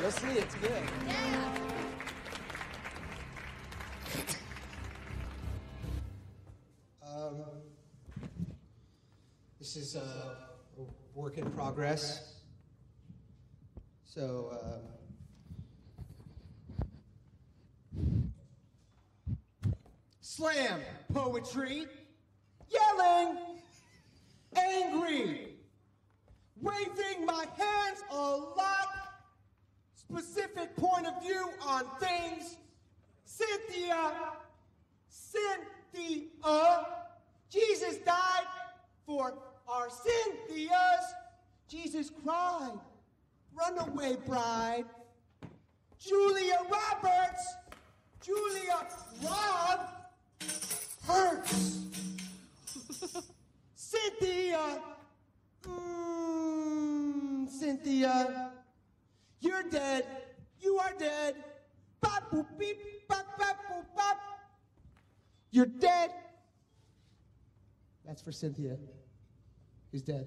You'll see, it's good. Yeah. Um, this is a, a work in progress. So, um, slam poetry, yelling, specific point of view on things. Cynthia, Cynthia, Jesus died for our Cynthias. Jesus cried, runaway bride. Julia Roberts, Julia Rob hurts. Cynthia, mm, Cynthia, you're dead. You are dead. You're dead. That's for Cynthia, who's dead.